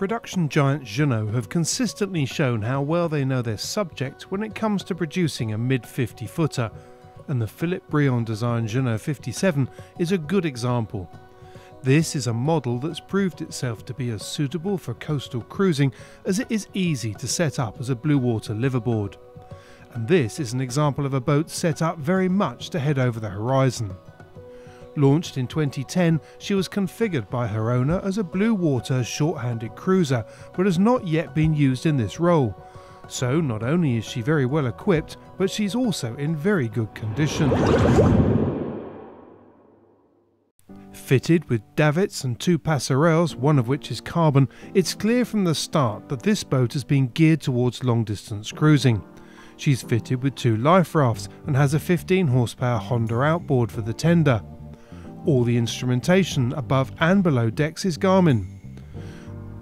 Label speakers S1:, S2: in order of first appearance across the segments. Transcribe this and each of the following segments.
S1: Production giant Jeanneau have consistently shown how well they know their subject when it comes to producing a mid 50 footer, and the Philippe Briand designed Jeanneau 57 is a good example. This is a model that's proved itself to be as suitable for coastal cruising as it is easy to set up as a blue water liveaboard. And this is an example of a boat set up very much to head over the horizon. Launched in 2010, she was configured by her owner as a blue water short-handed cruiser, but has not yet been used in this role. So not only is she very well equipped, but she's also in very good condition. Fitted with davits and two passerelles, one of which is carbon, it's clear from the start that this boat has been geared towards long distance cruising. She's fitted with two life rafts and has a 15 horsepower Honda outboard for the tender. All the instrumentation above and below decks is Garmin.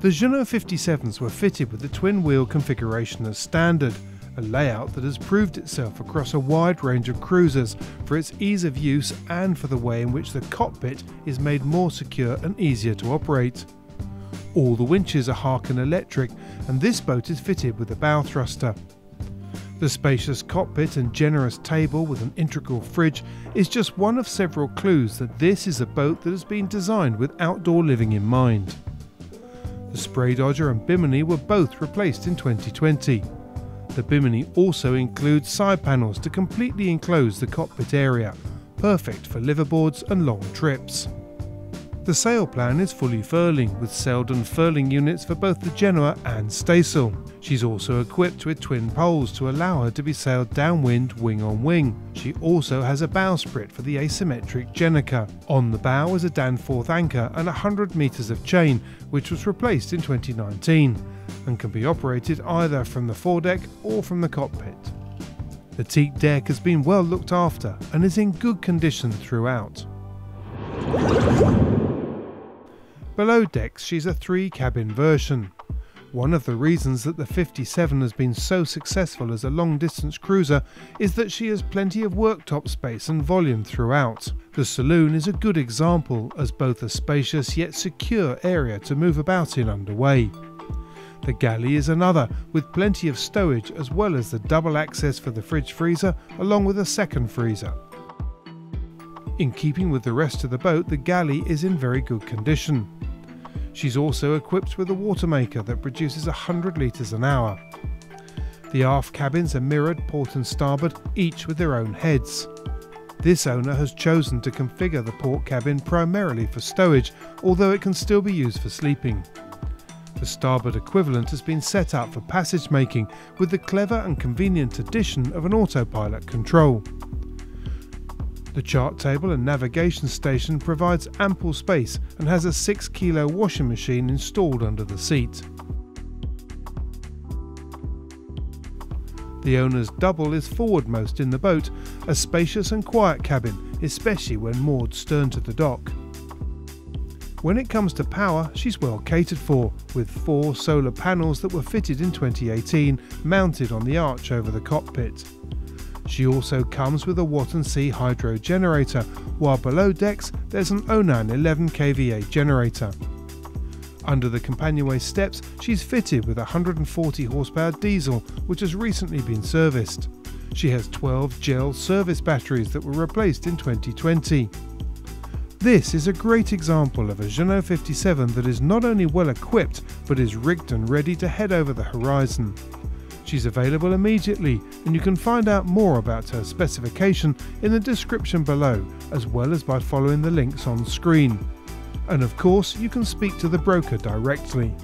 S1: The Jeanneau 57s were fitted with the twin wheel configuration as standard, a layout that has proved itself across a wide range of cruisers for its ease of use and for the way in which the cockpit is made more secure and easier to operate. All the winches are Harken electric and this boat is fitted with a bow thruster. The spacious cockpit and generous table with an integral fridge is just one of several clues that this is a boat that has been designed with outdoor living in mind. The Spray Dodger and Bimini were both replaced in 2020. The Bimini also includes side panels to completely enclose the cockpit area, perfect for liveaboards and long trips. The sail plan is fully furling, with Selden furling units for both the Genoa and staysail. She's also equipped with twin poles to allow her to be sailed downwind wing on wing. She also has a bowsprit for the asymmetric gennaker. On the bow is a Danforth anchor and 100 metres of chain, which was replaced in 2019, and can be operated either from the foredeck or from the cockpit. The teak deck has been well looked after and is in good condition throughout. Below decks, she's a three cabin version. One of the reasons that the 57 has been so successful as a long distance cruiser is that she has plenty of worktop space and volume throughout. The saloon is a good example as both a spacious yet secure area to move about in underway. The galley is another, with plenty of stowage as well as the double access for the fridge freezer along with a second freezer. In keeping with the rest of the boat, the galley is in very good condition. She's also equipped with a water maker that produces 100 litres an hour. The aft cabins are mirrored port and starboard, each with their own heads. This owner has chosen to configure the port cabin primarily for stowage, although it can still be used for sleeping. The starboard equivalent has been set up for passage making with the clever and convenient addition of an autopilot control. The chart table and navigation station provides ample space and has a 6 kilo washing machine installed under the seat. The owner's double is forwardmost in the boat, a spacious and quiet cabin, especially when moored stern to the dock. When it comes to power, she's well catered for, with four solar panels that were fitted in 2018 mounted on the arch over the cockpit. She also comes with a Watt&Sea hydro generator, while below decks there's an Onan 11 kVA generator. Under the companionway steps, she's fitted with a 140 horsepower diesel, which has recently been serviced. She has 12 gel service batteries that were replaced in 2020. This is a great example of a Jeanneau 57 that is not only well equipped, but is rigged and ready to head over the horizon. She's available immediately, and you can find out more about her specification in the description below, as well as by following the links on screen. And of course, you can speak to the broker directly.